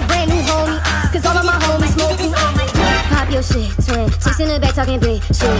a brand new homie. Cause all of my homies smoking. Pop your shit, twin. Chicks in the back talking big shit.